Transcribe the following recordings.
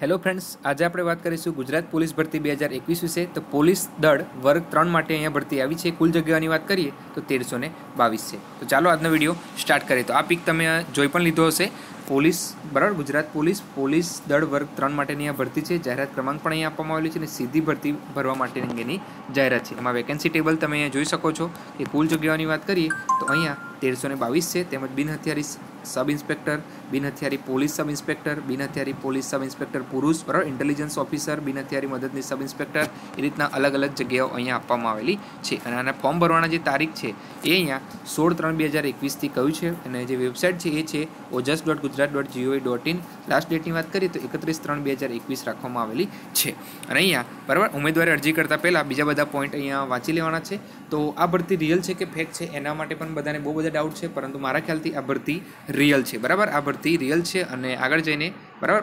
Hello friends આજે આપણે વાત કરીશું ગુજરાત પોલીસ ભરતી બે હજાર એકવીસ વિશે. તો પોલીસ દળ વર્ગ ત્રણ માટે અહીંયા ભરતી આવી છે. કુલ જગ્યાની વાત કરીએ તો તેરસો બાવીસ છે. તો ચાલો આજનો વીડિયો સ્ટાર્ટ કરીએ. તો આ પીક તમે જોઈ પણ લીધો હશે. પોલીસ, બરાબર, ગુજરાત પોલીસ પોલીસ દળ વર્ગ ત્રણ માટેની આ ભરતી છે. જાહેરાત ક્રમાંક પણ અહીંયા આપવામાં આવેલી છે અને સીધી ભરતી ભરવા માટે અંગેની જાહેરાત છે. એમાં વેકેન્સી ટેબલ તમે અહીંયા જોઈ શકો છો કે કુલ જગ્યાઓની વાત કરીએ તો અહીંયા તેરસો બાવીસ છે. તેમજ બિન હથિયારી સબ ઇન્સ્પેક્ટર, બિન હથિયારી પોલીસ સબ ઇન્સ્પેક્ટર, બિન હથિયારી પોલીસ સબ ઇન્સ્પેક્ટર, પુરુષ, બરાબર, ઇન્ટેલિજન્સ ઓફિસર, બિન હથિયારી મદદની સબ ઇન્સ્પેક્ટર, એ રીતના અલગ અલગ જગ્યાઓ અહીંયા આપવામાં આવેલી છે. અને આના ફોર્મ ભરવાના જે તારીખ છે, એ અહીંયા સોળ ત્રણ બે હજાર એકવીસથી કહ્યું છે. અને જે વેબસાઇટ છે, એ છે Ojas dot Gujarat dot G O V dot in. Last ડેટની વાત કરીએ તો એકત્રીસ ત્રણ બે હજાર એકવીસ રાખવામાં આવેલી છે. અને અહીંયા, બરાબર, ઉમેદવારે અરજી કરતાં પહેલાં બીજા બધા પોઈન્ટ અહીંયા વાંચી લેવાના છે. તો આ ભરતી રિયલ છે કે ફેક છે, એના માટે પણ બધાને બહુ બધા ડાઉટ છે. પરંતુ મારા ખ્યાલથી આ ભરતી રિયલ છે. બરાબર? આ ભરતી રિયલ છે અને આગળ જઈને, બરાબર?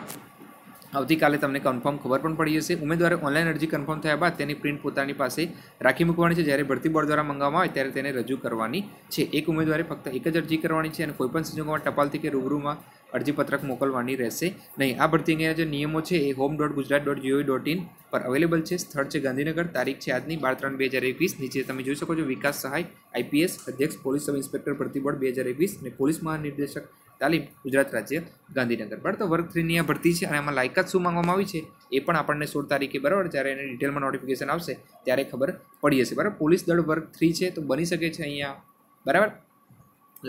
આવતીકાલે તમને કન્ફર્મ ખબર પણ પડી જશે ઉમેદવારે ઓનલાઈન અરજી કન્ફર્મ થયા બાદ તેની પ્રિન્ટ પોતાની પાસે રાખી મૂકવાની છે. જ્યારે ભરતી બોર્ડ દ્વારા મંગાવવામાં આવે ત્યારે તેને રજૂ કરવાની છે. એક ઉમેદવારે ફક્ત એક જ અરજી કરવાની છે અને કોઈપણ સંજોગોમાં ટપાલથી કે રૂબરૂમાં અરજીપત્રક મોકલવાની રહેશે નહીં. આ ભરતી અંગેના જે નિયમો છે એ home dot Gujarat dot G O V dot in પર અવેલેબલ છે. સ્થળ છે ગાંધીનગર. તારીખ છે આજની બાર ત્રણ બે હજાર એકવીસ. નીચે તમે જોઈ શકો છો વિકાસ સહાય, આઈપીએસ અધ્યક્ષ, પોલીસ સબ ઇન્સ્પેક્ટર, ભરતી બોર્ડ બે હજાર એકવીસ અને પોલીસ મહાનિર્દેશક તાલીમ, ગુજરાત રાજ્ય, ગાંધીનગર. બરાબર? તો વર્ગ થ્રીની આ ભરતી છે અને આમાં લાયકાત શું માંગવામાં આવી છે એ પણ આપણને સોળ તારીખે બરાબર જ્યારે એને ડિટેલમાં નોટિફિકેશન આવશે ત્યારે ખબર પડી જશે. બરાબર? પોલીસ દળ વર્ગ થ્રી છે તો બની શકે છે અહીંયા. બરાબર?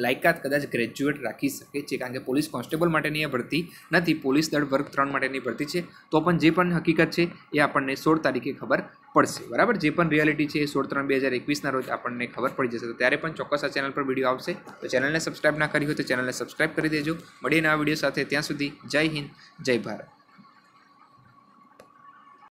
લાયકાત કદાચ ગ્રેજ્યુએટ રાખી શકે છે, કારણ કે પોલીસ કોન્સ્ટેબલ માટેની એ ભરતી નથી પોલીસ દળ વર્ગ ત્રણ માટેની ભરતી છે, તો પણ જે પણ હકીકત છે એ આપણને સોળ તારીખે ખબર પડશે. બરાબર? જે પણ રિયાલિટી છે એ સોળ ત્રણ બે હજાર એકવીસના રોજ આપણને ખબર પડી જશે. તો ત્યારે પણ ચોક્કસ આ ચેનલ પર વીડિયો આવશે. તો ચેનલને સબસ્ક્રાઈબ ના કરી હોય તો ચેનલને સબસ્ક્રાઈબ કરી દેજો. મળીએ આ વીડિયો સાથે. ત્યાં સુધી જય હિન્દ, જય ભારત.